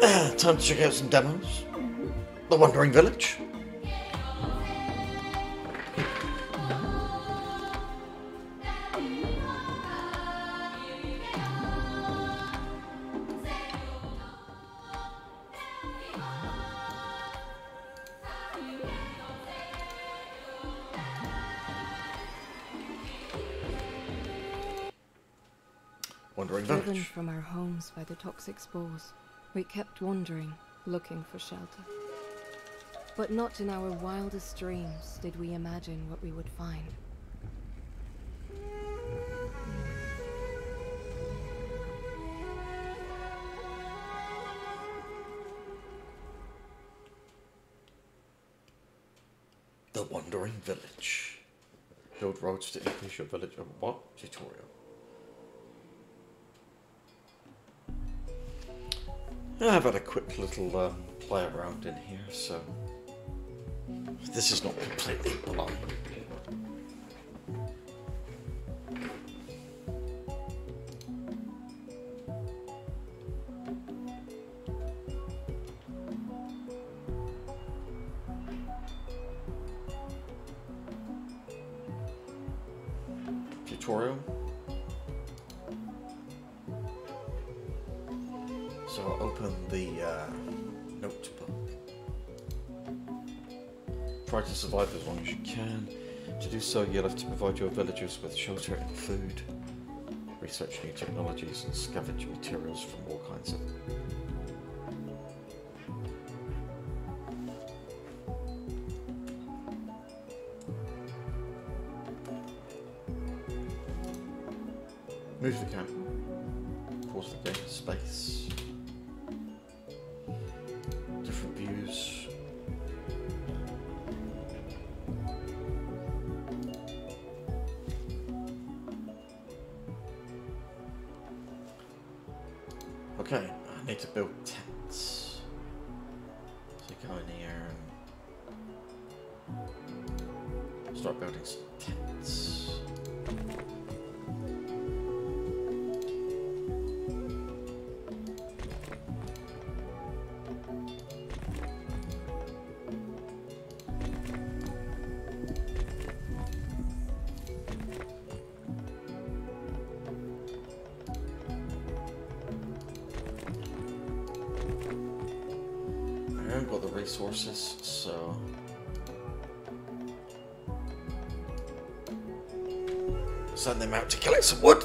Uh, time to check out some demos. The Wandering Village. Wandering Driven Village. from our homes by the toxic spores, we kept wandering, looking for shelter. But not in our wildest dreams did we imagine what we would find. The Wandering Village. Build roads to increase your village. What? Tutorial. I've had a quick little um, play around in here, so this is not completely blind. Tutorial. Open the uh, notebook. Try to survive as long as you can. To do so, you'll have to provide your villagers with shelter and food. Research new technologies and scavenge materials from all kinds of. Resources, so. Send them out to collect some wood.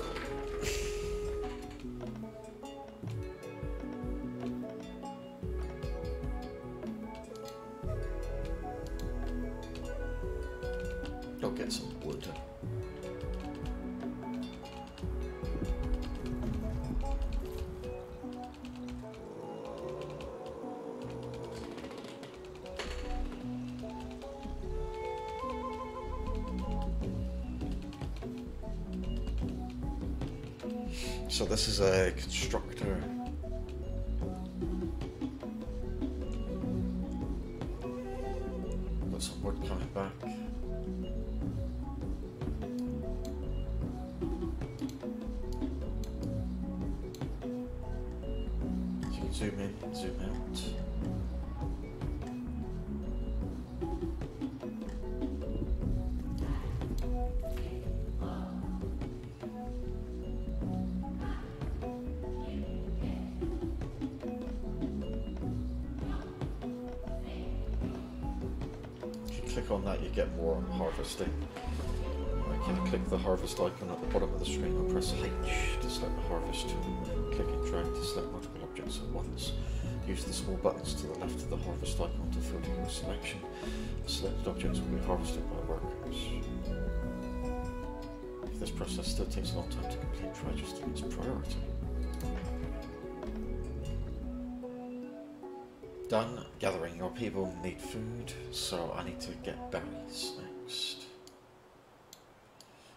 Zoom in, zoom out. If you click on that, you get more harvesting. I can click the harvest icon at the bottom of the screen and press H to select the harvest tool. Click and drag to select multiple objects at once. Use the small buttons to the left of the harvest icon to filter your selection. Selected objects will be harvested by workers. If this process still takes a long time to complete, try adjusting its priority. Done gathering. Your people need food, so I need to get berries next.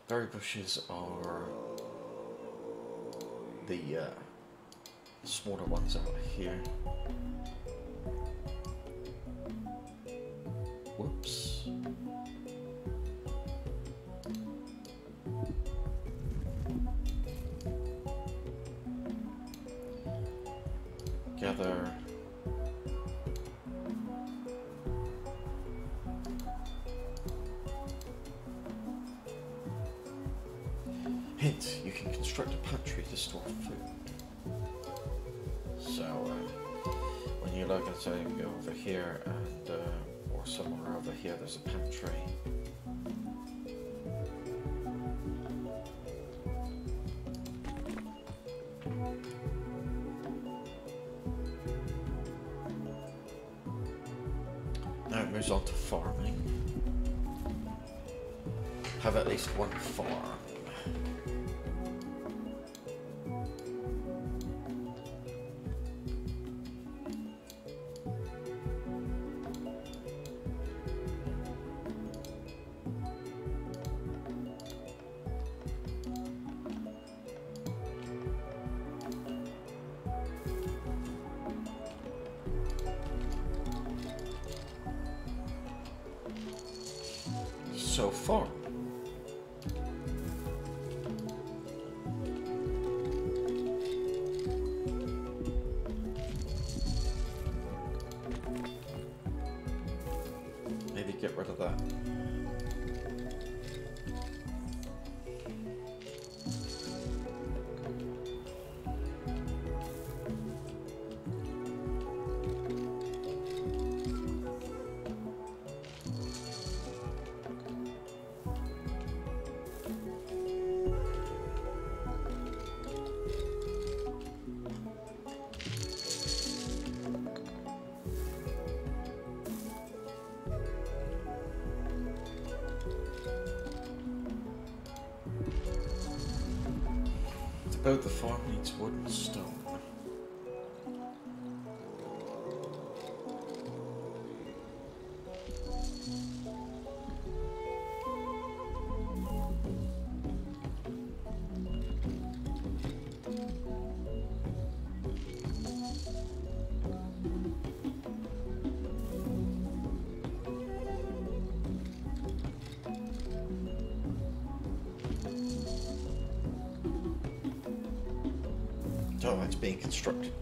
Berry bushes are the uh, smaller ones out here. Whoops. Gather Hint, you can construct a pantry to store food. You look at say go over here and uh, or somewhere over here, there's a pantry. Now it moves on to farming. Have at least one farm. Get rid of that. About the farm needs wood and stone.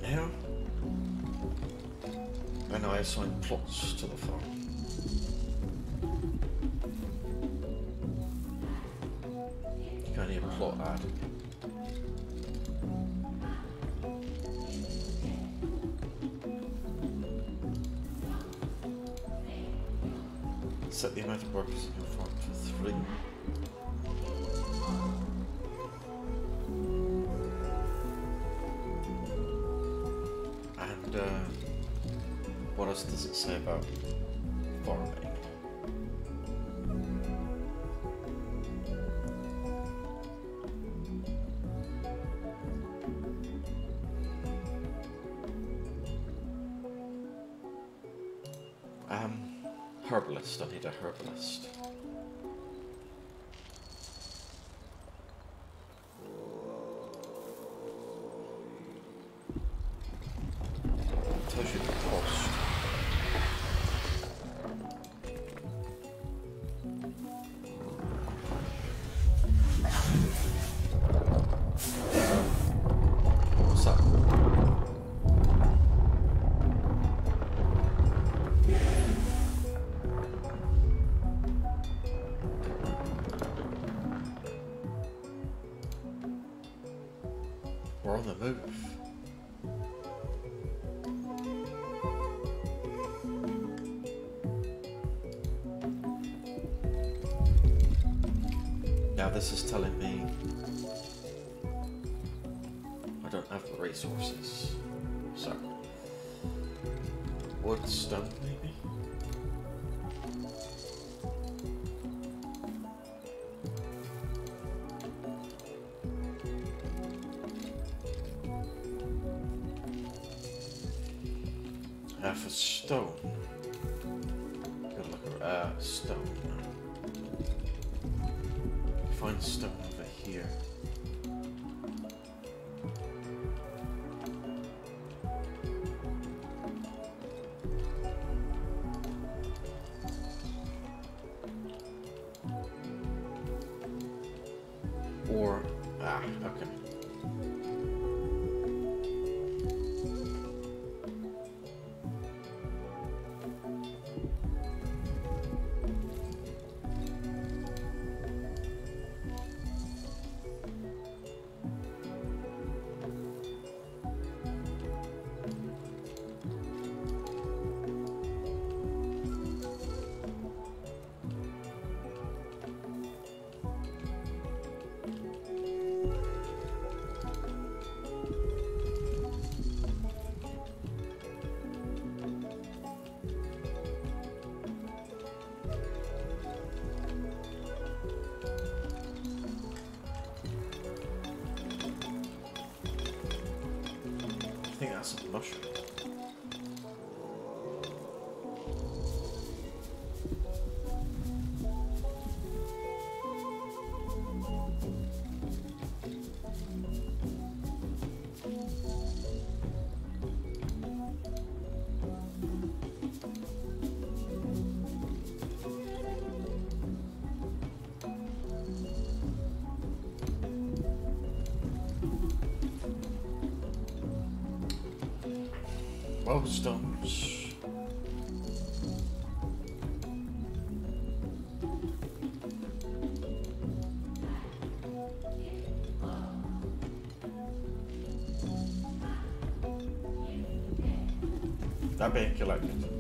Now. And I assign plots to the farm. You can a plot add. Set the amount of workers in farm to three. Say about farming? Um, herbalist. I need a herbalist. The. Now this is telling me I don't have the resources. So wood, stone maybe? Half a stone. Good uh, stone. Find stone over here. Or ah, okay. boş. That's a mushroom. Stones. That being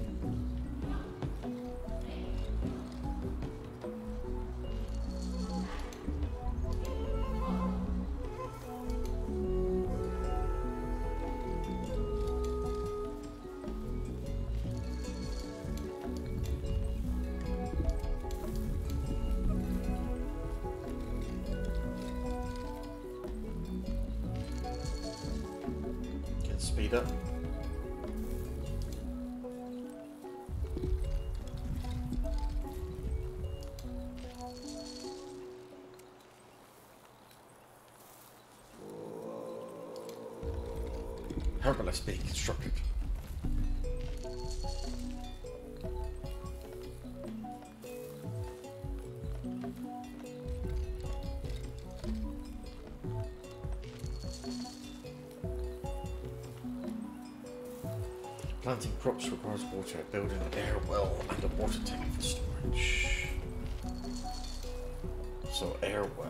crops requires water, building an air well and a water tank for storage. So air well.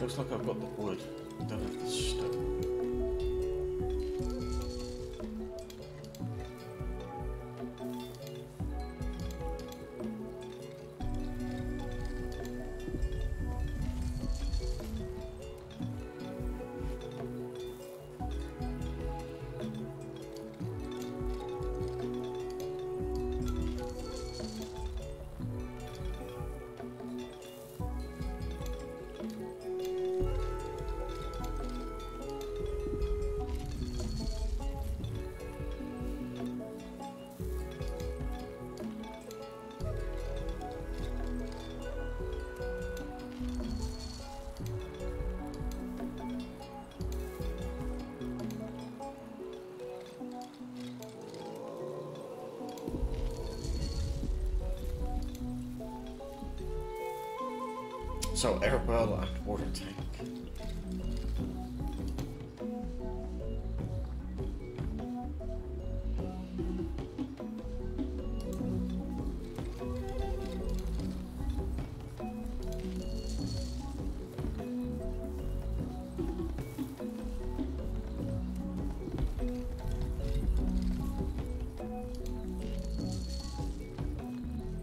Looks like I've got the wood. Don't have the stone. So air well and water tank.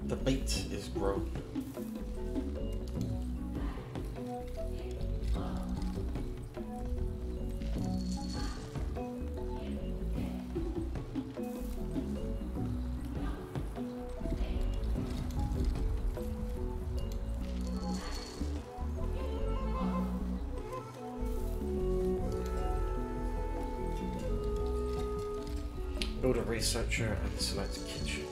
The bait is grown. Researcher and select kitchen.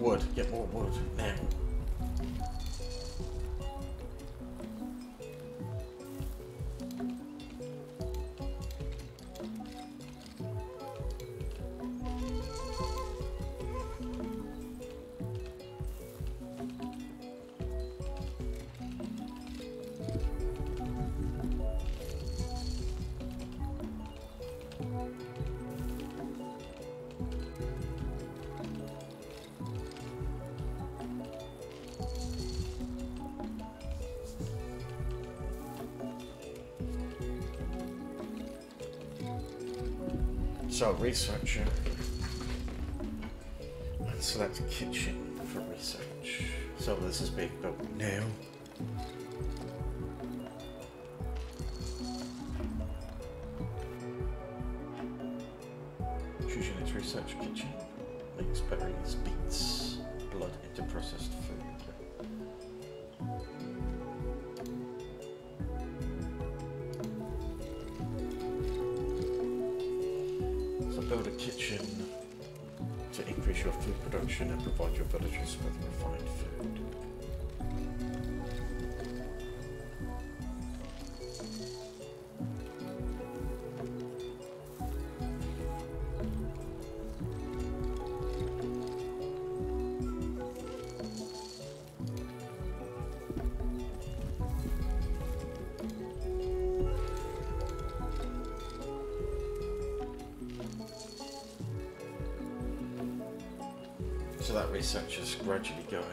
Wood, get more wood now. So researcher. And select kitchen for research. So this is being built now. Choose unit's research kitchen. Makes berries, beets, blood into processed food. Build a kitchen to increase your food production and provide your villagers with refined food. That research is gradually going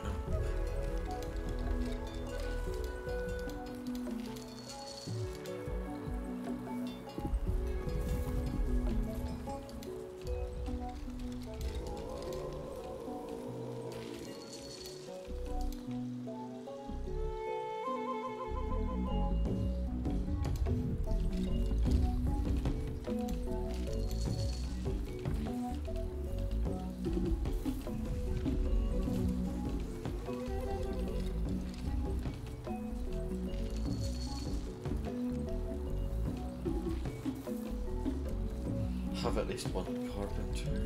one carpenter.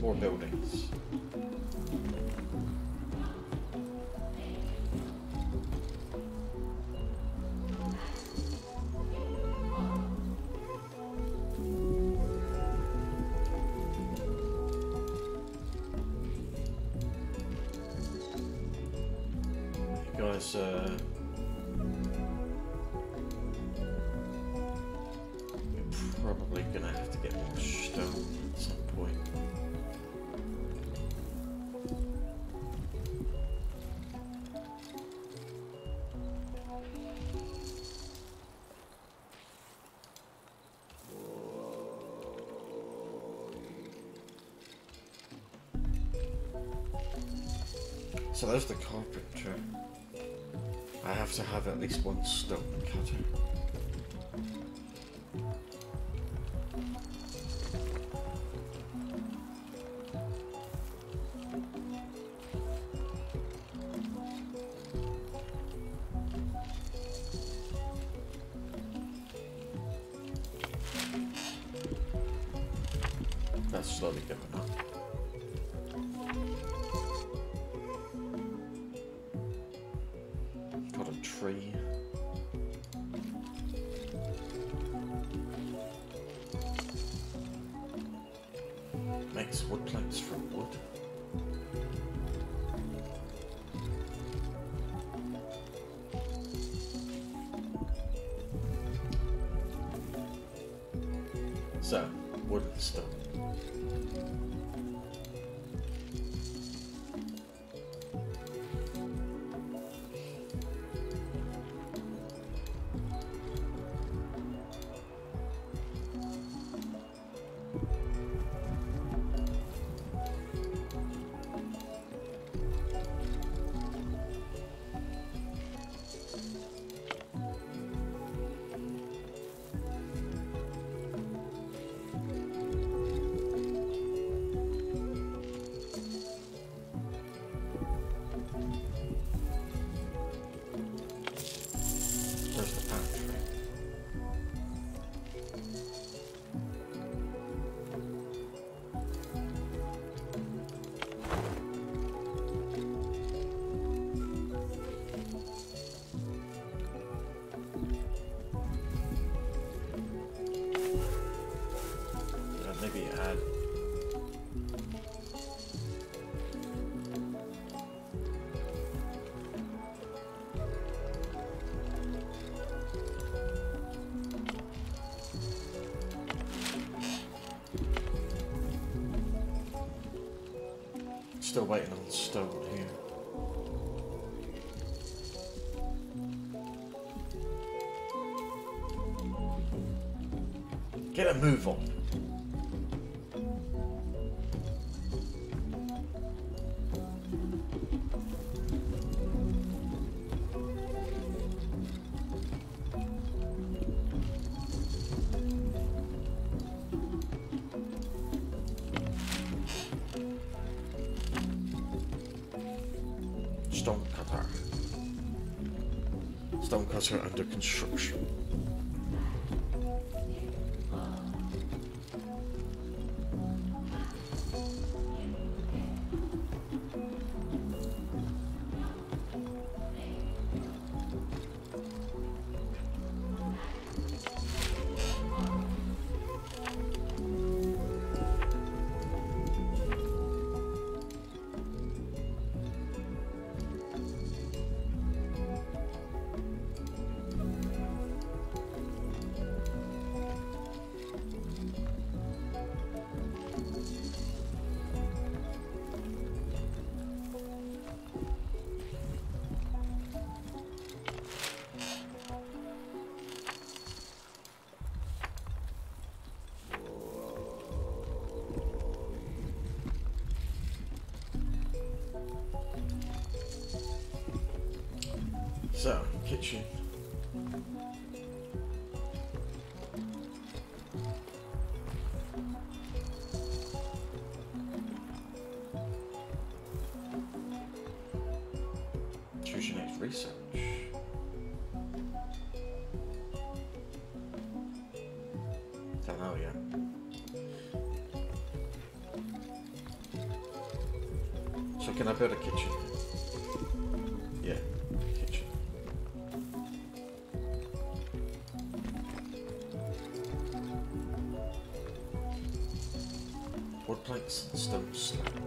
More buildings. Guys, uh, you're probably gonna have to get more stone at some point. So there's the carpenter. To have at least one stone cutter. That's slowly going up. Still waiting on stone here. Get a move on. Cutter under construction. Don't know yet. So can I build a kitchen? Yeah, kitchen. Wood planks and stone slabs.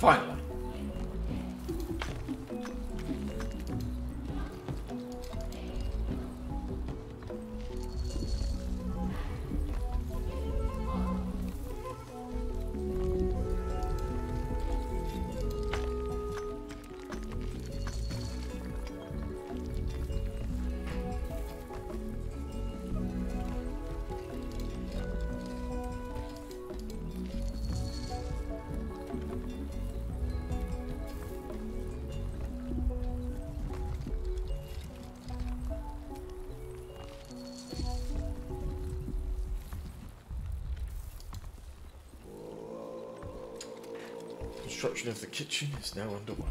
Finally. Of the kitchen is now underway.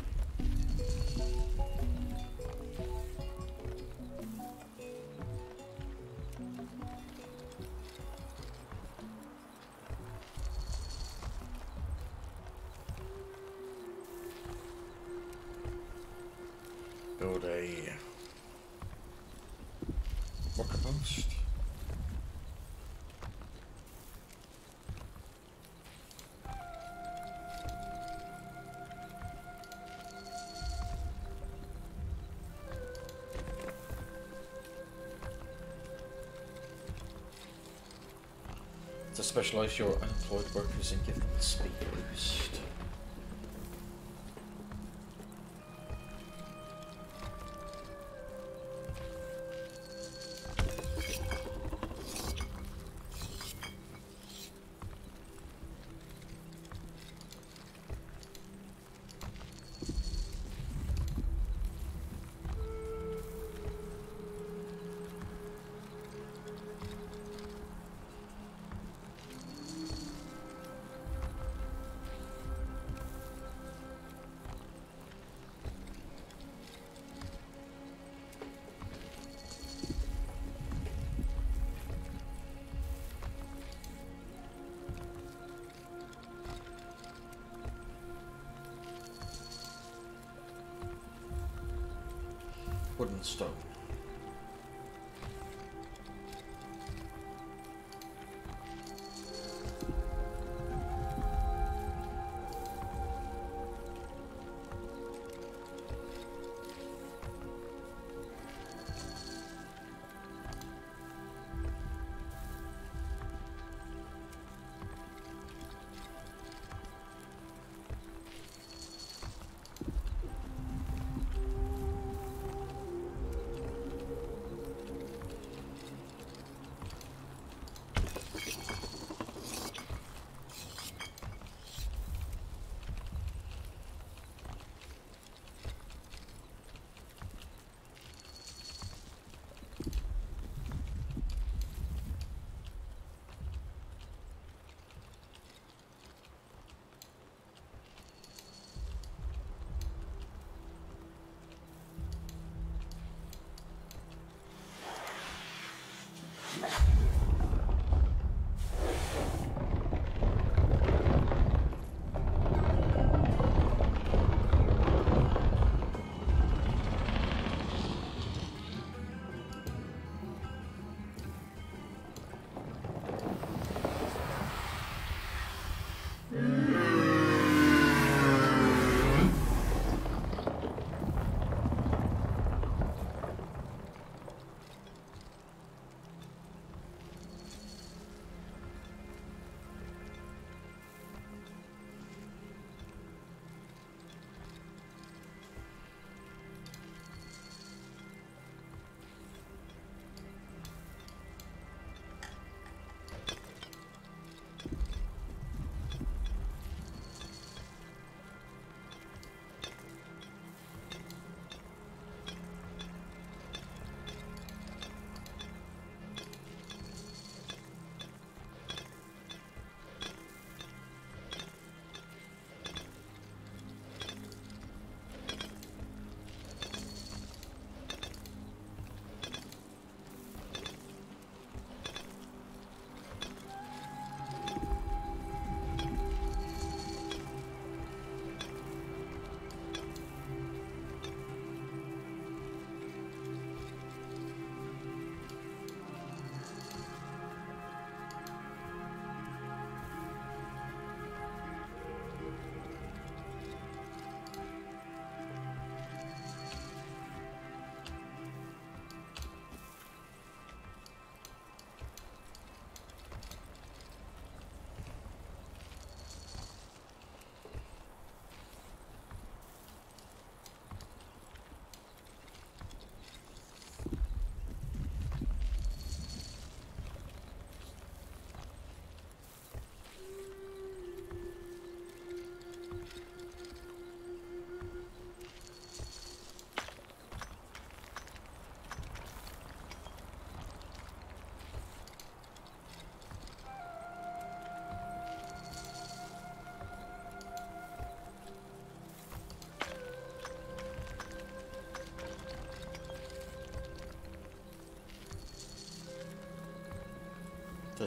To specialise your unemployed workers and give them a speed boost.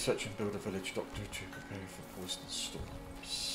Research and build a village doctor to prepare for poisonous storms.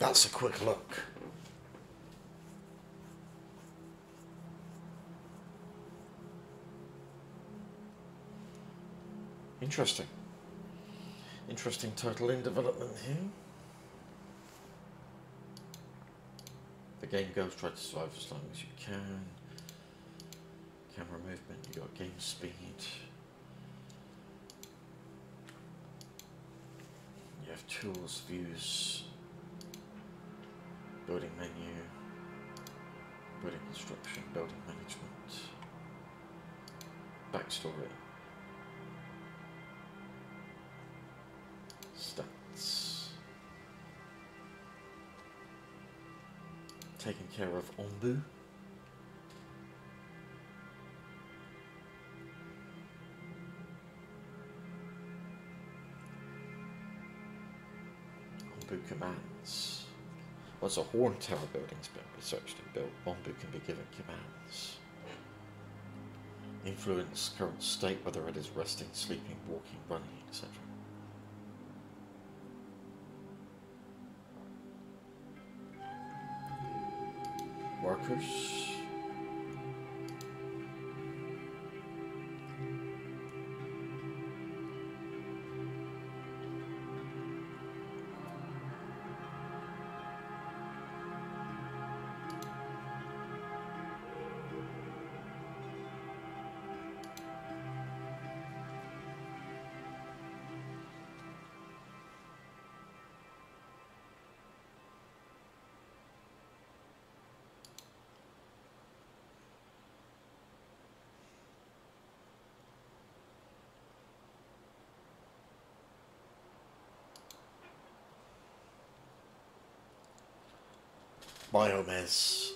That's a quick look. Interesting. Interesting total in development here. The game goes try to survive as long as you can. Camera movement, you got game speed. You have tools, views, building menu, building construction, building management, backstory, stats, taking care of Onbu. Commands. Once a horn tower building's been researched and built, Onbu can be given commands. Influence current state, whether it is resting, sleeping, walking, running, etc. Workers. Biomes.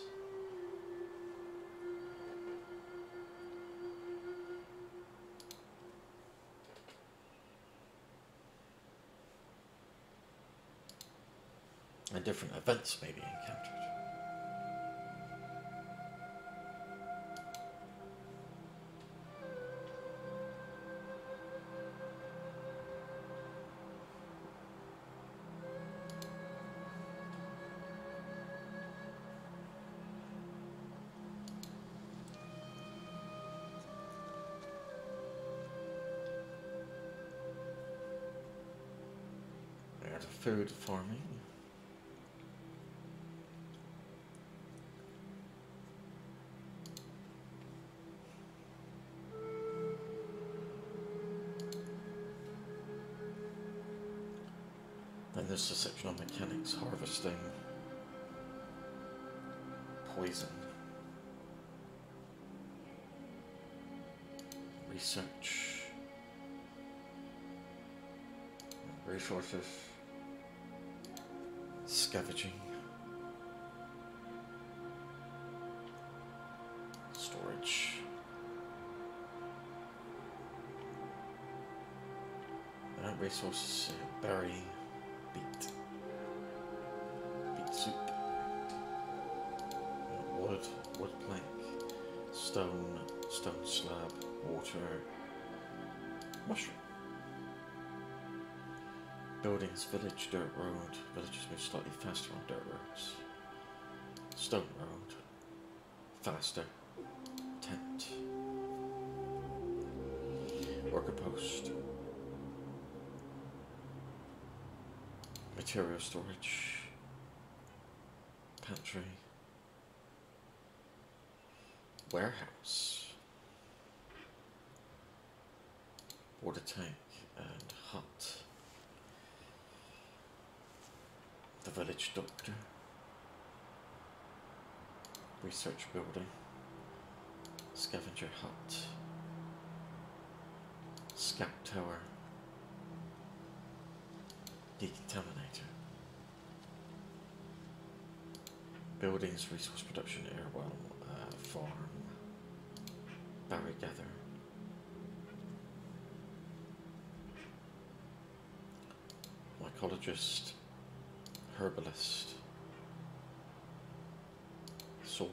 And different events may be encountered. good farming. Then there's the section on mechanics, harvesting, poison, research, resources scavenging, storage. Uh, resources, uh, berry, beet, beet soup, uh, wood, wood plank, stone, stone slab, water, mushroom. Buildings, village, dirt road. Villages move slightly faster on dirt roads. Stone road, faster. Tent. Worker post. Material storage. Pantry. Warehouse. Water tank and hut. The village doctor. Research building. Scavenger hut. Scout tower. Decontaminator. Buildings, resource production, air well, uh, farm. Berry gather. Mycologist. Herbalist. Sawmill.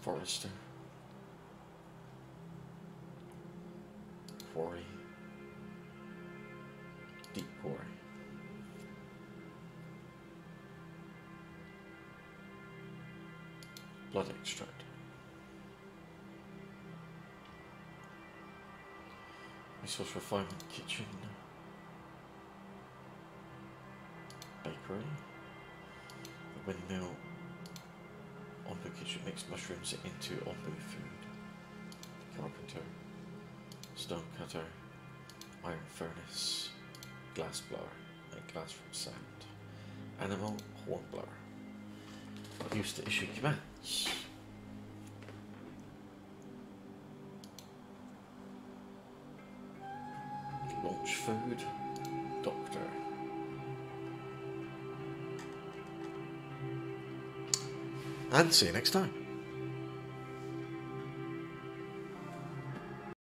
Forester. Quarry. Deep quarry. Blood extract. Resource refinement kitchen. Bakery. The windmill. Onbu kitchen makes mushrooms into ombu food. Carpenter. Stone cutter. Iron furnace. Glass blower. Make glass from sand. Animal horn blower. Used to issue commands. Food. Doctor. And see you next time.